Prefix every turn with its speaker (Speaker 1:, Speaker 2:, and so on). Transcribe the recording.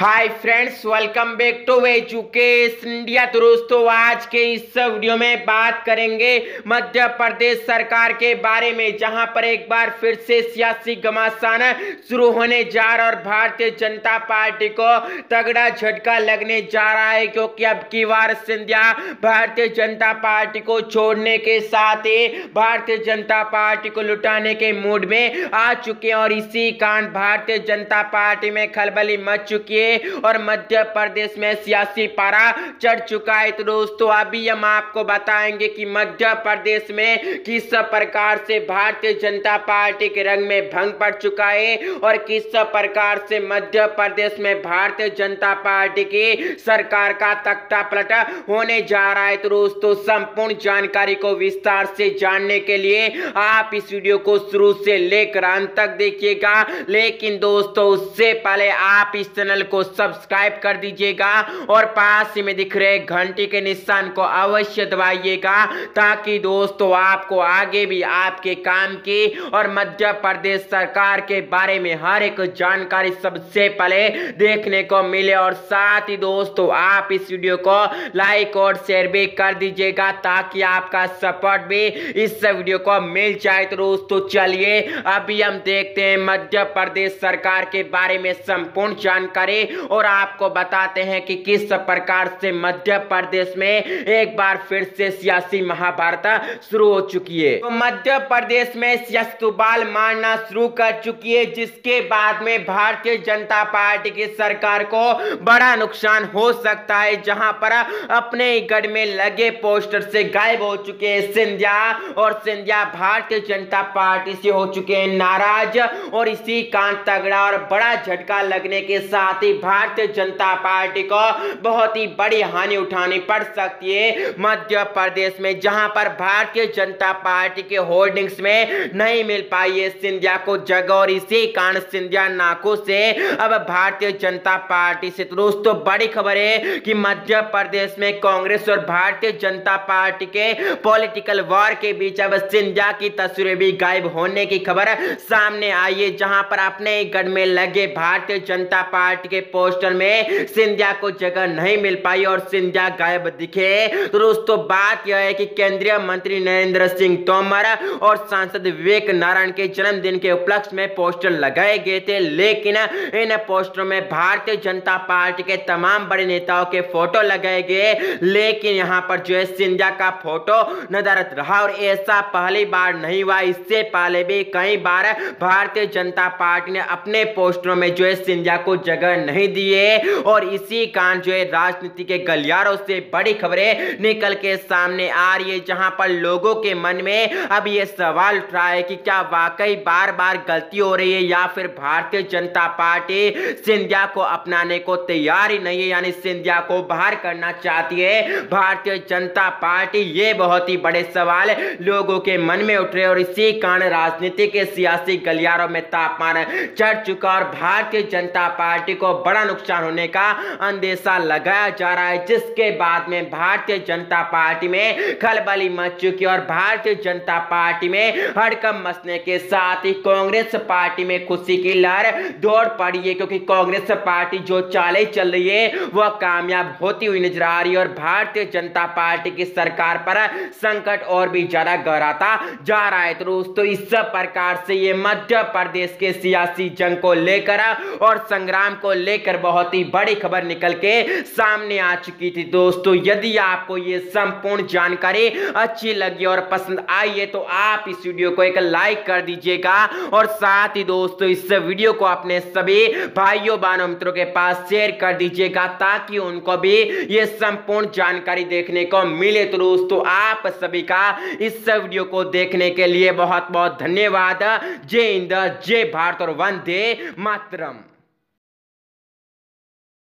Speaker 1: Hi friends welcome back to education India तो दोस्तों, आज के इस वीडियो में बात करेंगे मध्य प्रदेश सरकार के बारे में, जहाँ पर एक बार फिर से सियासी घमासान शुरू होने जा रहा और भारतीय जनता पार्टी को तगड़ा झटका लगने जा रहा है, क्योंकि अब की बार सिंधिया भारतीय जनता पार्टी को छोड़ने के साथ ही भारतीय जनता पार्टी को लुटाने के मूड में आ चुके हैं और इसी कारण भारतीय जनता पार्टी में खलबली मच चुकी है। और मध्य प्रदेश में सियासी पारा चढ़ चुका है। तो दोस्तों, अभी हम आपको बताएँगे कि मध्य प्रदेश में किस प्रकार से भारतीय जनता पार्टी के रंग में भंग पड़ चुका है और किस प्रकार से मध्य प्रदेश में भारतीय जनता पार्टी की सरकार का तख्ता पलट होने जा रहा है। तो दोस्तों, संपूर्ण जानकारी को विस्तार से जानने के लिए आप इस वीडियो को शुरू से लेकर अंत तक देखिएगा। लेकिन दोस्तों, उससे पहले आप इस चैनल को सब्सक्राइब कर दीजिएगा और पास में दिख रहे घंटी के निशान को अवश्य दबाइएगा ताकि दोस्तों आपको आगे भी आपके काम की और मध्य प्रदेश सरकार के बारे में हर एक जानकारी सबसे पहले देखने को मिले और साथ ही दोस्तों आप इस वीडियो को लाइक और शेयर भी कर दीजिएगा ताकि आपका सपोर्ट भी इस वीडियो को मिल जाए। तो दोस्तों चलिए अभी हम देखते हैं मध्य प्रदेश सरकार के बारे में संपूर्ण जानकारी। और आपको बताते हैं कि किस प्रकार से मध्य प्रदेश में एक बार फिर से सियासी महाभारत शुरू हो चुकी है। तो मध्य प्रदेश में सियासतुबाल मारना शुरू कर चुकी है, जिसके बाद में भारतीय जनता पार्टी की सरकार को बड़ा नुकसान हो सकता है, जहाँ पर अपने गढ़ में लगे पोस्टर से गायब हो चुके हैं सिंधिया और सिंधिया भारतीय जनता पार्टी से हो चुके हैं नाराज़ और इसी कांत तगड़ा और बड़ा झटका लगने के साथ ही भारतीय जनता पार्टी को बहुत ही बड़ी हानि उठानी पड़ सकती है। मध्य प्रदेश में, जहाँ पर भारतीय जनता पार्टी के होर्डिंग्स में नहीं मिल पाई है, सिंधिया को जगह और इसी कारण सिंधिया नाको से। अब भारतीय जनता पार्टी से तो दोस्तों बड़ी खबर है कि मध्य प्रदेश में कांग्रेस और भारतीय जनता पार्टी के पॉलिटिकल वॉर के बीच अब सिंधिया की तस्वीरें भी गायब होने की खबर सामने आई है, जहाँ पर अपने गढ़ में लगे भारतीय जनता पार्टी के पोस्टर में सिंधिया को जगह नहीं मिल पाई और सिंधिया गायब दिखे। तो दोस्तों, बात यह है कि केंद्रीय मंत्री नरेंद्र सिंह तोमर और सांसद विवेक नारायण के जन्मदिन के उपलक्ष्य में पोस्टर लगाए गए थे। लेकिन इन पोस्टरों में भारतीय जनता पार्टी के तमाम बड़े नेताओं के फ़ोटो लगाए गए। लेकिन यहाँ पर जो है सिंधिया का फ़ोटो नजरत रहा और ऐसा पहली बार नहीं हुआ। इससे पहले भी कई बार भारतीय जनता पार्टी ने अपने पोस्टरों में जो है सिंधिया को जगह नहीं दिए। और इसी कारण जो है, राजनीति के गलियारों से बड़ी खबरें निकल के सामने आ रही है, जहाँ पर लोगों के मन में अब ये सवाल उठ रहा है कि क्या वाकई बार बार गलती हो रही है, या फिर भारतीय जनता पार्टी सिंधिया को अपनाने को तैयार ही नहीं है, यानी सिंधिया को बाहर करना चाहती है। भारतीय जनता पार्टी, ये बहुत ही बड़े सवाल लोगों के मन में उठ रहे और इसी कारण राजनीति के सियासी गलियारों में तापमान चढ़ चुका और भारतीय जनता पार्टी को बड़ा नुकसान होने का अंदेशा लगाया जा रहा है, जिसके बाद में भारतीय जनता पार्टी में खलबली मच चुकी और भारतीय जनता पार्टी में हड़कम मचने के साथ ही कांग्रेस पार्टी में खुशी की लहर दौड़ पड़ी है, क्योंकि कांग्रेस पार्टी जो चाले चल रही है, वह कामयाब होती हुई नज़र आ रही है और भारतीय जनता पार्टी की सरकार पर संकट और भी ज़्यादा गहराता जा रहा है। तो दोस्तों, इस प्रकार से ये मध्य प्रदेश के सियासी जंग को लेकर और संग्राम को लेकर बहुत ही बड़ी खबर निकल के सामने आ चुकी थी। दोस्तों, यदि आपको ये संपूर्ण जानकारी अच्छी लगी और पसंद आई है तो आप इस वीडियो को एक लाइक कर दीजिएगा और साथ ही दोस्तों, इस वीडियो को अपने सभी भाइयों, बहनों, मित्रों के पास शेयर कर दीजिएगा ताकि उनको भी ये संपूर्ण जानकारी देखने को मिले। तो दोस्तों, आप सभी का इस वीडियो को देखने के लिए बहुत बहुत धन्यवाद। जय हिंद, जय भारत और वंदे मातरम।